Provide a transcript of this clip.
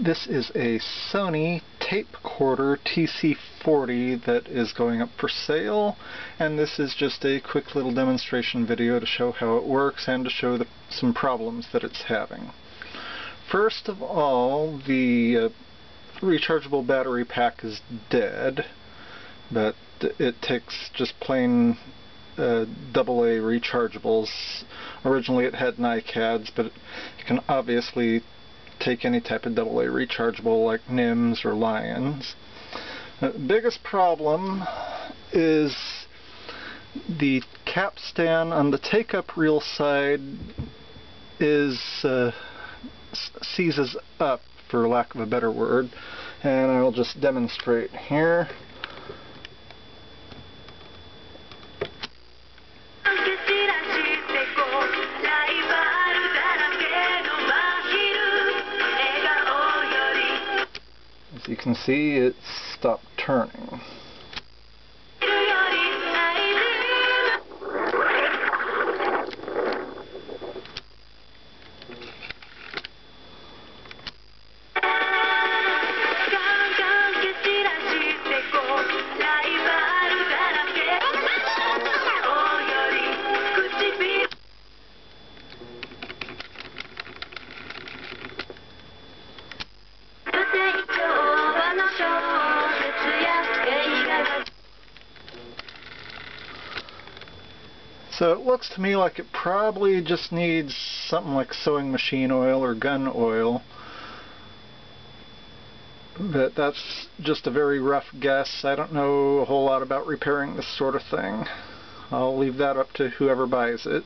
This is a Sony Tapecorder TC40 that is going up for sale and this is just a quick little demonstration video to show how it works and to show the, some problems that it's having. First of all, the uh, rechargeable battery pack is dead, but it takes just plain uh, AA rechargeables. Originally it had NiCads, but it can obviously take any type of AA rechargeable like NIMS or Li-ions. The biggest problem is the capstan on the take-up reel side is uh, seizes up, for lack of a better word, and I'll just demonstrate here. You can see, it stopped turning. So it looks to me like it probably just needs something like sewing machine oil or gun oil. But that's just a very rough guess. I don't know a whole lot about repairing this sort of thing. I'll leave that up to whoever buys it.